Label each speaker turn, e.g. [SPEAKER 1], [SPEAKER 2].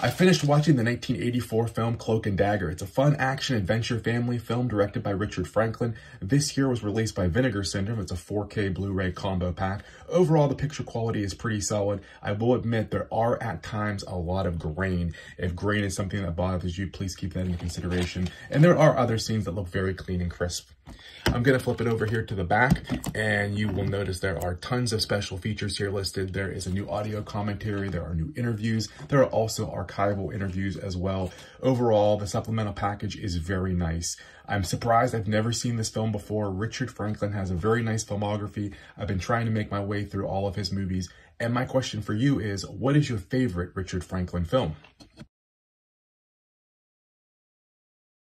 [SPEAKER 1] I finished watching the 1984 film Cloak and Dagger. It's a fun action adventure family film directed by Richard Franklin. This year was released by Vinegar Syndrome. It's a 4K Blu-ray combo pack. Overall, the picture quality is pretty solid. I will admit there are at times a lot of grain. If grain is something that bothers you, please keep that into consideration. And there are other scenes that look very clean and crisp. I'm going to flip it over here to the back and you will notice there are tons of special features here listed. There is a new audio commentary. There are new interviews. There are also archival interviews as well. Overall, the supplemental package is very nice. I'm surprised I've never seen this film before. Richard Franklin has a very nice filmography. I've been trying to make my way through all of his movies. And my question for you is, what is your favorite Richard Franklin film?